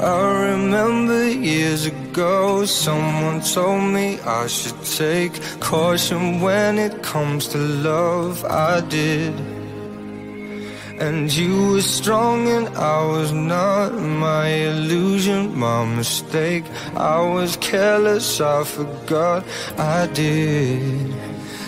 I remember years ago someone told me I should take caution when it comes to love. I did. And you were strong and I was not. My illusion, my mistake. I was careless, I forgot. I did.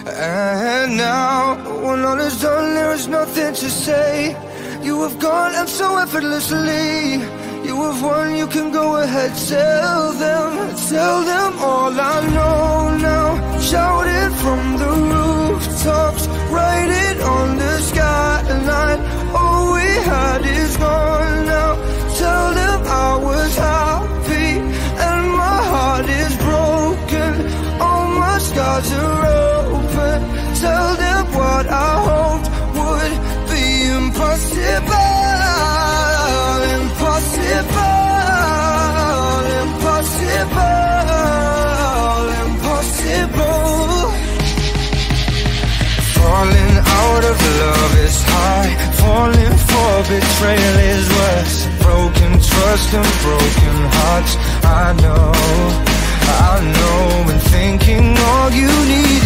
And now when all is done there is nothing to say. You have gone and so effortlessly you have won, you can go ahead, tell them, tell them all I know now. Shout it from the rooftops, write it on the skyline. All we had is gone now. Tell them I was happy and my heart is broken. All my scars are open. Tell them what I hoped love is high. Falling for betrayal is worse. Broken trust and broken hearts. I know, I know And thinking all you need